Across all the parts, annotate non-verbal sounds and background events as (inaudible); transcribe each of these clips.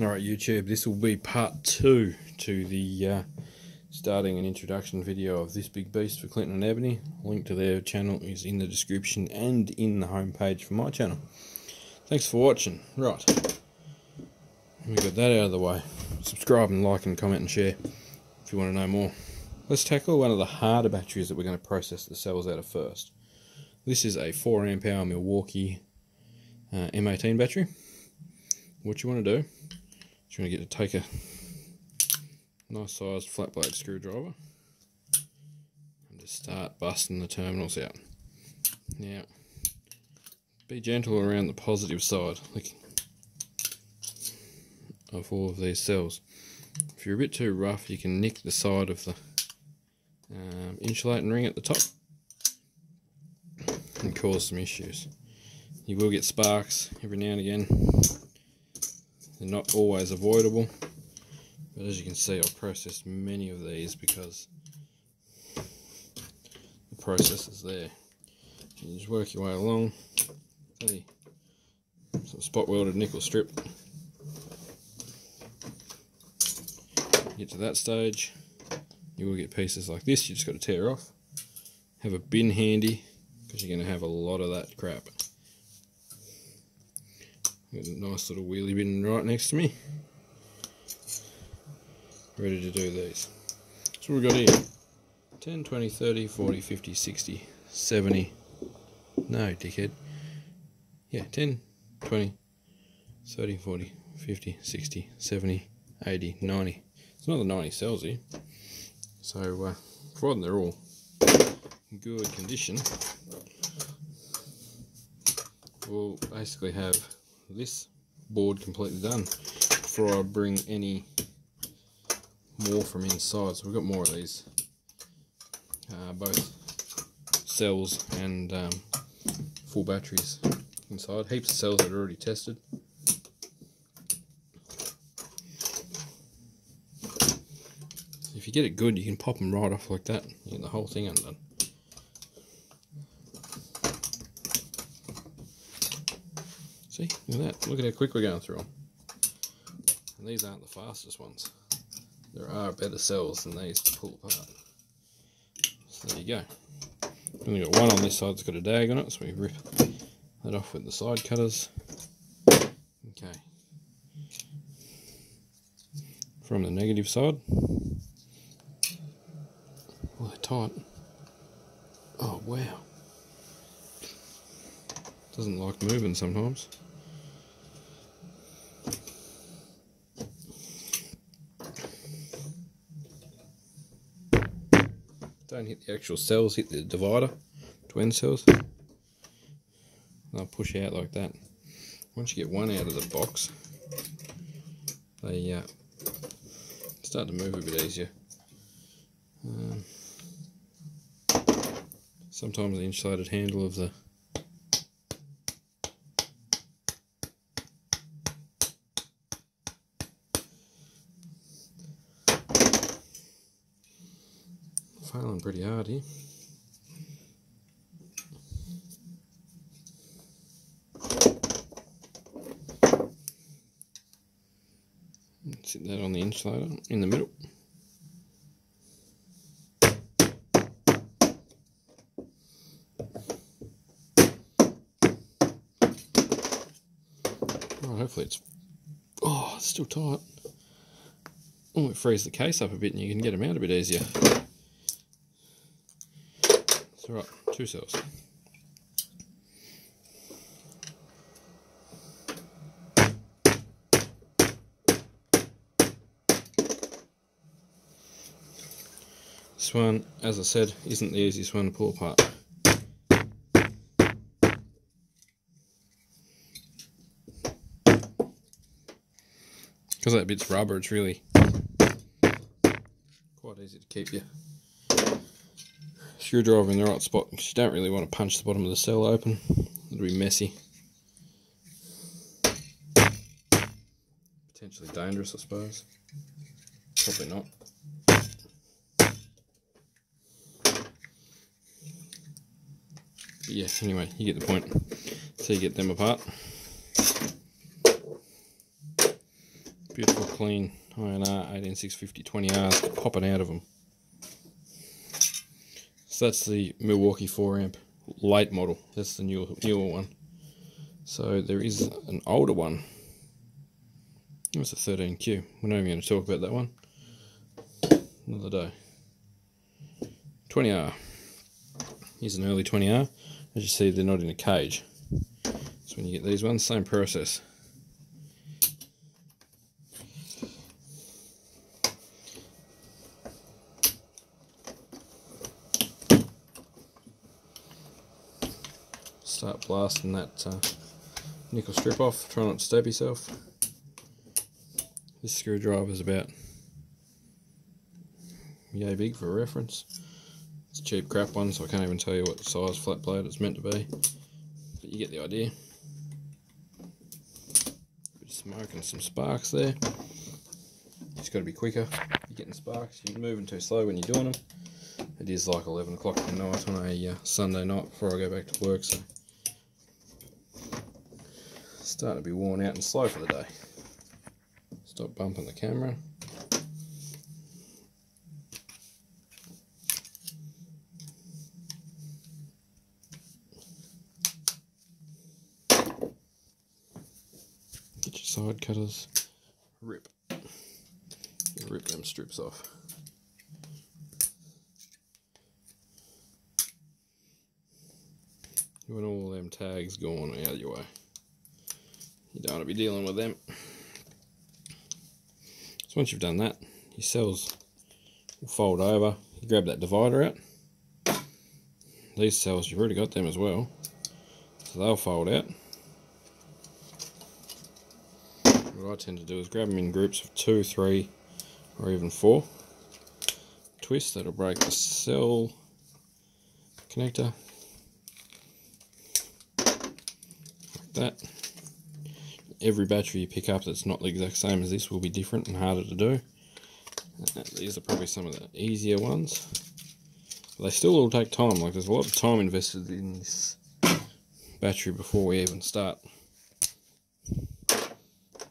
Alright YouTube, this will be part two to the uh, starting an introduction video of this big beast for Clinton and Ebony. Link to their channel is in the description and in the homepage for my channel. Thanks for watching. Right, we got that out of the way. Subscribe and like and comment and share if you want to know more. Let's tackle one of the harder batteries that we're going to process the cells out of first. This is a 4 amp hour Milwaukee uh, M18 battery. What you want to do you're going to get to take a nice sized flat blade screwdriver and just start busting the terminals out. Now, be gentle around the positive side of all of these cells. If you're a bit too rough, you can nick the side of the um, insulating ring at the top and cause some issues. You will get sparks every now and again they're not always avoidable, but as you can see, I've processed many of these because the process is there. You just work your way along. Some spot welded nickel strip. Get to that stage, you will get pieces like this. You just got to tear off. Have a bin handy because you're going to have a lot of that crap. Got a nice little wheelie bin right next to me. Ready to do these. So we've got here 10, 20, 30, 40, 50, 60, 70. No, dickhead. Yeah, 10, 20, 30, 40, 50, 60, 70, 80, 90. It's not the 90 cells here. So, uh, providing they're all in good condition, we'll basically have this board completely done before I bring any more from inside. So we've got more of these, uh, both cells and um, full batteries inside. Heaps of cells that are already tested. If you get it good, you can pop them right off like that. You get the whole thing undone. See, look at that. Look at how quick we're going through them. And these aren't the fastest ones. There are better cells than these to pull apart. So there you go. Only got one on this side that's got a dag on it, so we rip that off with the side cutters. Okay. From the negative side. Oh, they're tight. Oh, wow. Doesn't like moving sometimes. Hit the actual cells, hit the divider, twin cells. They'll push out like that. Once you get one out of the box, they uh, start to move a bit easier. Um, sometimes the insulated handle of the failing pretty hard eh? here. Sit that on the insulator in the middle. Oh, hopefully it's oh, it's still tight. Oh, it frees the case up a bit and you can get them out a bit easier. Right, two cells. This one, as I said, isn't the easiest one to pull apart. Because that bit's rubber, it's really quite easy to keep you screwdriver in the right spot because you don't really want to punch the bottom of the cell open. It'll be messy. Potentially dangerous, I suppose. Probably not. But yeah, anyway, you get the point. So you get them apart. Beautiful clean INR 18650 20Rs popping out of them. So that's the Milwaukee 4 amp late model. That's the newer, newer one. So there is an older one. It's a 13Q. We're not even going to talk about that one. Another day. 20R. Here's an early 20R. As you see, they're not in a cage. So when you get these ones, same process. Start blasting that uh, nickel strip off. Try not to stab yourself. This screwdriver is about yay big for reference. It's a cheap crap one, so I can't even tell you what size flat blade it's meant to be. But you get the idea. Of smoke and some sparks there. Just got to be quicker. You're getting sparks. You're moving too slow when you're doing them. It is like 11 o'clock at night on a uh, Sunday night before I go back to work, so starting to be worn out and slow for the day. Stop bumping the camera. Get your side cutters. Rip. Rip them strips off. You want all them tags going out of your way. You don't want to be dealing with them. So once you've done that, your cells will fold over. You grab that divider out. These cells, you've already got them as well. So they'll fold out. What I tend to do is grab them in groups of two, three, or even four. Twist, that'll break the cell connector. Like that every battery you pick up that's not the exact same as this will be different and harder to do. Uh, these are probably some of the easier ones. But they still all take time, like there's a lot of time invested in this battery before we even start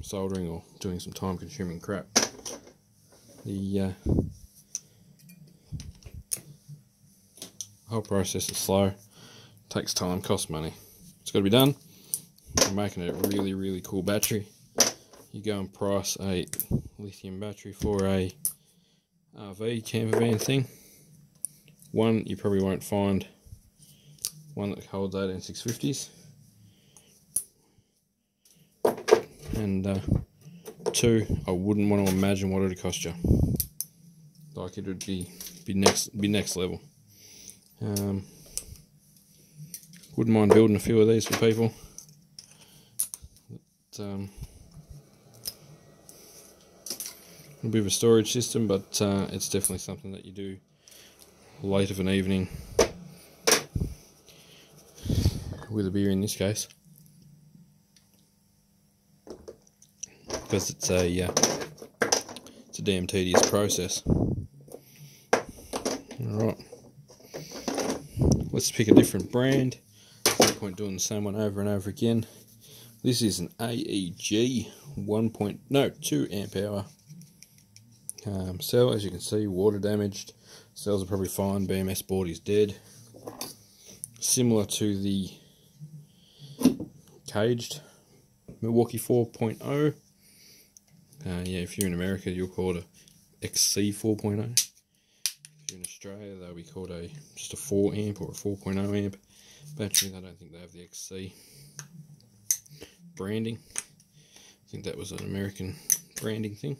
soldering or doing some time consuming crap. The uh, whole process is slow, takes time, costs money. It's got to be done you're making a really, really cool battery, you go and price a lithium battery for a RV camper van thing. One, you probably won't find one that holds 18650s. And uh, two, I wouldn't want to imagine what it would cost you. Like it would be be next be next level. Um, wouldn't mind building a few of these for people um, a bit of a storage system, but uh, it's definitely something that you do late of an evening with a beer in this case. Because it's a uh, it's a damn tedious process. Alright. Let's pick a different brand. no point doing the same one over and over again. This is an AEG 1. Point, no 2 amp hour um, cell. As you can see, water damaged. Cells are probably fine. BMS board is dead. Similar to the caged Milwaukee 4.0. Uh, yeah, if you're in America, you'll call it a XC 4.0. If you're in Australia, they'll be called a just a 4 amp or a 4.0 amp battery. I don't think they have the XC branding. I think that was an American branding thing.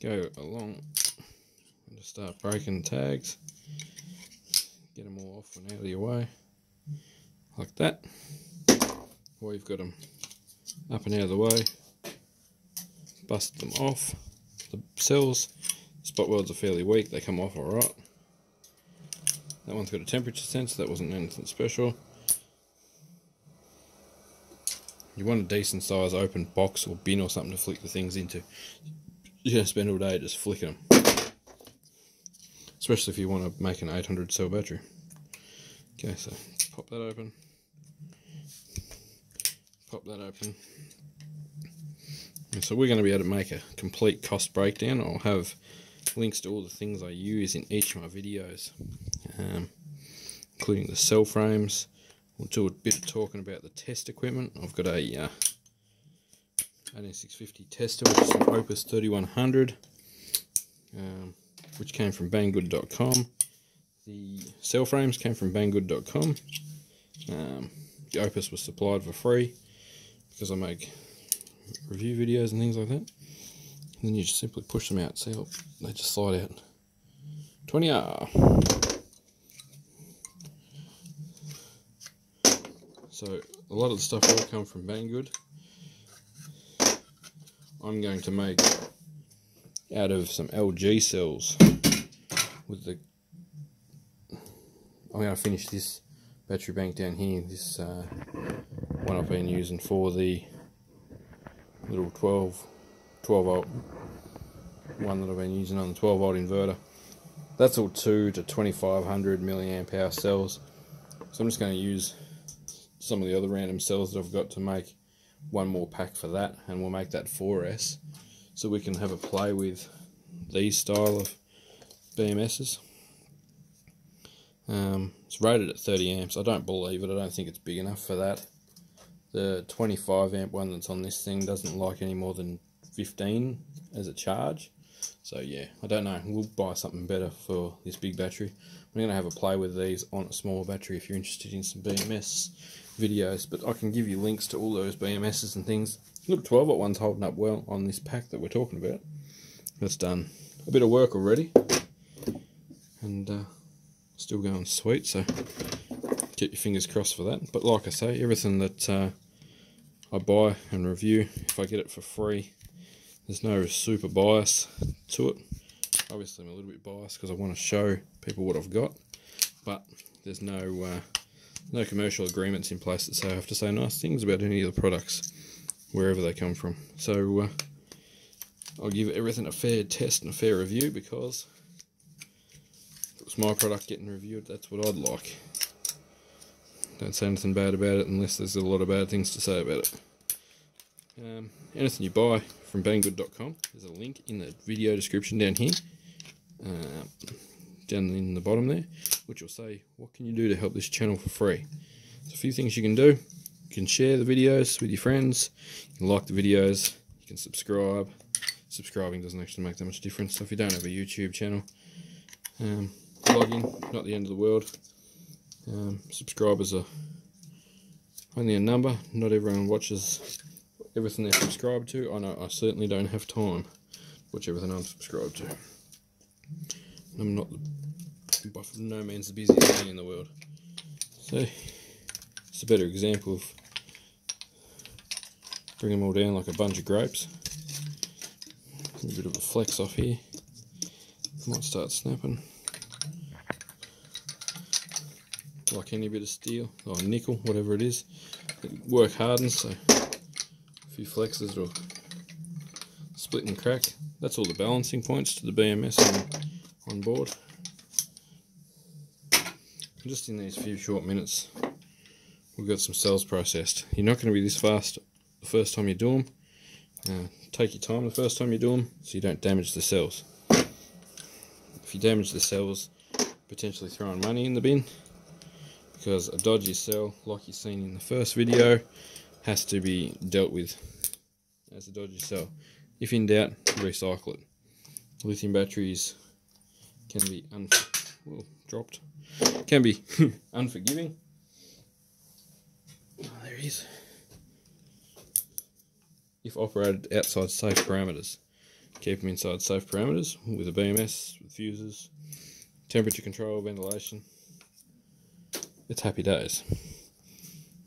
Go along and just start breaking tags. Get them all off and out of your way. Like that. Or you've got them up and out of the way. Bust them off. The cells, spot welds are fairly weak, they come off alright. That one's got a temperature sensor, that wasn't anything special. You want a decent size open box or bin or something to flick the things into. You're going to spend all day just flicking them. Especially if you want to make an 800 cell battery. Okay, so pop that open. pop that open. And so we're going to be able to make a complete cost breakdown. I'll have links to all the things I use in each of my videos, um, including the cell frames. We'll do a bit of talking about the test equipment. I've got a uh, 18650 tester, which is an Opus 3100, um, which came from banggood.com. The cell frames came from banggood.com. Um, the Opus was supplied for free because I make review videos and things like that. And then you just simply push them out. See, look, they just slide out. 20R. So a lot of the stuff will come from Banggood. I'm going to make out of some LG cells with the I'm going to finish this battery bank down here this uh, one I've been using for the little 12 12 volt one that I've been using on the 12 volt inverter that's all 2 to 2500 milliamp hour cells so I'm just going to use some of the other random cells that I've got to make one more pack for that and we'll make that 4S so we can have a play with these style of BMSs um, it's rated at 30 amps. I don't believe it. I don't think it's big enough for that. The 25 amp one that's on this thing doesn't like any more than 15 as a charge. So yeah I don't know. We'll buy something better for this big battery. I'm going to have a play with these on a small battery if you're interested in some BMS videos, but I can give you links to all those BMSs and things. Look, 12 volt one's holding up well on this pack that we're talking about. That's done a bit of work already, and uh, still going sweet, so keep your fingers crossed for that. But like I say, everything that uh, I buy and review, if I get it for free, there's no super bias to it. Obviously, I'm a little bit biased because I want to show people what I've got, but there's no uh, no commercial agreements in place that say I have to say nice things about any of the products, wherever they come from. So uh, I'll give everything a fair test and a fair review because it was my product getting reviewed, that's what I'd like. Don't say anything bad about it unless there's a lot of bad things to say about it. Um, anything you buy from banggood.com, there's a link in the video description down here. Uh, down in the bottom there, which will say, what can you do to help this channel for free? There's a few things you can do. You can share the videos with your friends, you can like the videos, you can subscribe. Subscribing doesn't actually make that much difference, so if you don't have a YouTube channel, um, not the end of the world. Um, subscribers are only a number, not everyone watches everything they're subscribed to. I know I certainly don't have time to watch everything I'm subscribed to. I'm not by no means the busiest man in the world. So it's a better example of bring them all down like a bunch of grapes. A bit of a flex off here. Might start snapping. Like any bit of steel or nickel, whatever it is. It work hardens, so a few flexes it'll split and crack. That's all the balancing points to the BMS on, board just in these few short minutes, we've got some cells processed. You're not going to be this fast the first time you do them. Uh, take your time the first time you do them so you don't damage the cells. If you damage the cells, potentially throwing money in the bin because a dodgy cell, like you've seen in the first video, has to be dealt with as a dodgy cell. If in doubt, recycle it. Lithium batteries can be un well, dropped can be (laughs) unforgiving. Oh, there he is. If operated outside safe parameters. Keep them inside safe parameters with a BMS, with fuses, temperature control, ventilation. It's happy days.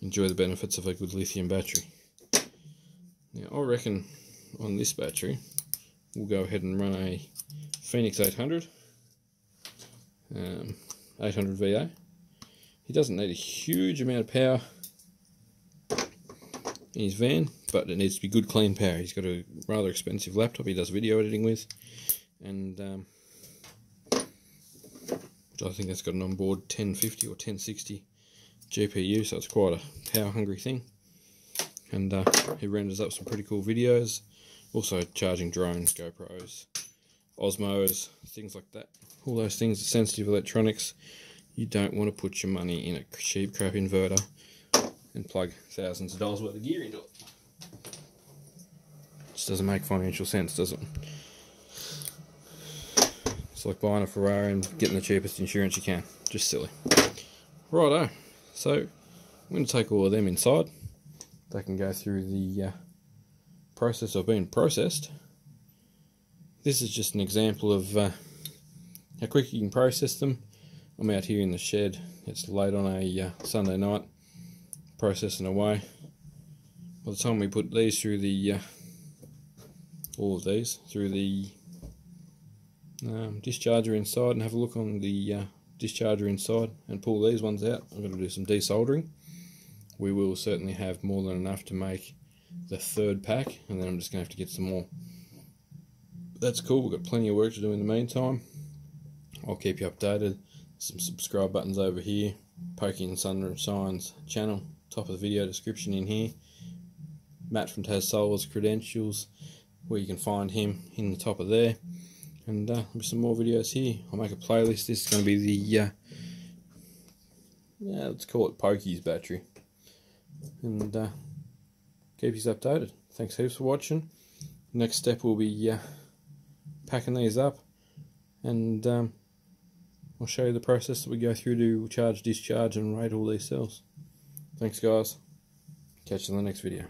Enjoy the benefits of a good lithium battery. Now I reckon on this battery we'll go ahead and run a Phoenix 800. Um, 800 VA. He doesn't need a huge amount of power in his van, but it needs to be good clean power. He's got a rather expensive laptop he does video editing with, and um, I think that's got an onboard 1050 or 1060 GPU, so it's quite a power hungry thing. and uh, he renders up some pretty cool videos. Also charging drones, GoPros, Osmos, things like that. All those things are sensitive electronics. You don't want to put your money in a cheap crap inverter and plug thousands of dollars worth of gear into it. Just doesn't make financial sense, does it? It's like buying a Ferrari and getting the cheapest insurance you can. Just silly. Righto. So, I'm going to take all of them inside. They can go through the uh, process of being processed. This is just an example of uh, how quick you can process them. I'm out here in the shed. It's late on a uh, Sunday night, processing away. By the time we put these through the, uh, all of these, through the um, discharger inside and have a look on the uh, discharger inside and pull these ones out. I'm going to do some desoldering. We will certainly have more than enough to make the third pack and then I'm just going to have to get some more. That's cool, we've got plenty of work to do in the meantime. I'll keep you updated. Some subscribe buttons over here. Poking Sun Signs channel, top of the video description in here. Matt from Tas Solar's credentials, where you can find him in the top of there and uh, some more videos here. I'll make a playlist. This is going to be the, uh, yeah, let's call it Pokey's battery. And uh, keep you updated. Thanks heaps for watching. Next step will be uh, packing these up and um, I'll show you the process that we go through to charge, discharge and rate all these cells. Thanks guys. Catch you in the next video.